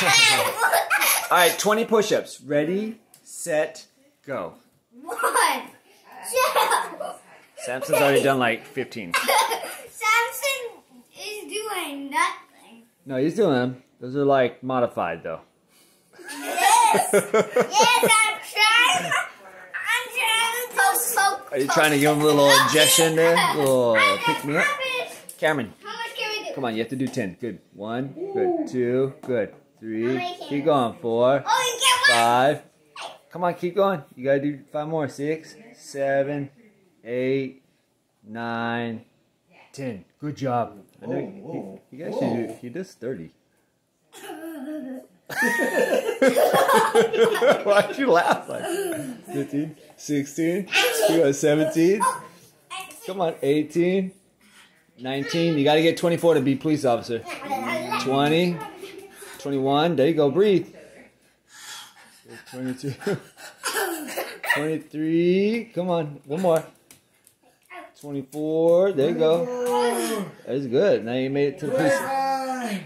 All right, 20 push-ups. Ready, set, go. One, two. Samson's already done like 15. Samson is doing nothing. No, he's doing them. Those are like modified though. Yes. yes, I'm trying. I'm trying to post so. Are you trying to give him a little injection there? A little uh, pick me up? Cameron, How much can we do? come on, you have to do 10. Good. One, good. Two, good. Three, keep going. Four, Oh, you five. Come on, keep going. You gotta do five more. Six, seven, eight, nine, ten. Good job. I know Whoa, he, he actually do, he does 30. Why'd you laugh like 15, 16, you got 17, come on, 18, 19, you gotta get 24 to be police officer. 20, 21, there you go, breathe. 22, 23, come on, one more. 24, there you go. That's good. Now you made it to the piece.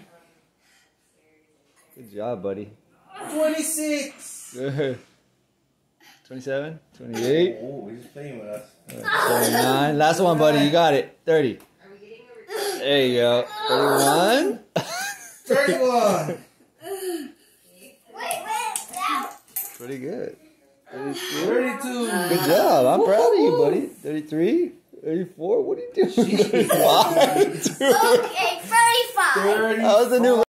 Good job, buddy. 26. Good. 27, 28, Oh, he's playing with us. 29. Last one, buddy. You got it. 30. There you go. 31. 31. Wait, wait, now. Pretty good. 32. 32. Good job. I'm proud of you, buddy. 33. 34. What are you doing? 35. Okay, 35. That was a new